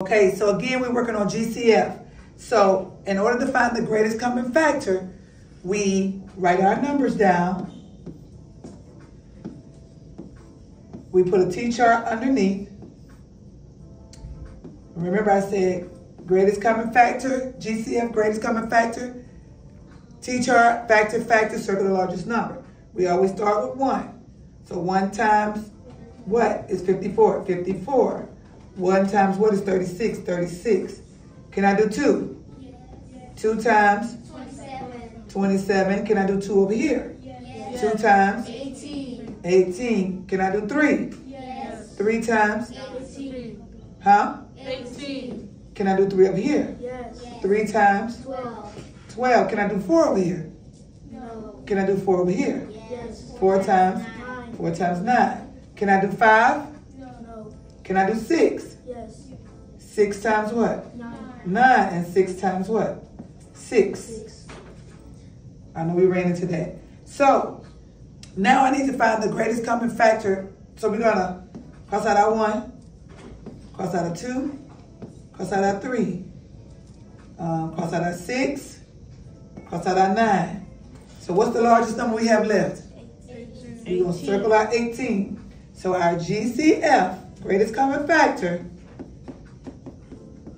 Okay, so again, we're working on GCF. So in order to find the greatest common factor, we write our numbers down. We put a T-chart underneath. Remember I said greatest common factor, GCF, greatest common factor, T-chart, factor, factor, circle the largest number. We always start with one. So one times what is 54? 54. 1 times what is 36? 36. Can I do 2? 2 times? 27. 27. Can I do 2 over here? Yes. 2 times? 18. 18. Can I do 3? Yes. 3 times? 18. Huh? 18. Can I do 3 over here? Yes. 3 times? 12. 12. Can I do 4 over here? No. Can I do 4 over here? Yes. 4 times? 9. 4 times 9. Can I do 5? Can I do six? Yes. Six times what? 9. Nine. And six times what? Six. 6. I know we ran into that. So now I need to find the greatest common factor. So we're gonna cross out our one, cross out our two, cross out our three, um, cross out our six, cross out our nine. So what's the largest number we have left? We're gonna circle our 18. So our GCF, greatest common factor,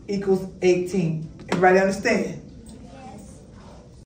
equals 18. Everybody understand?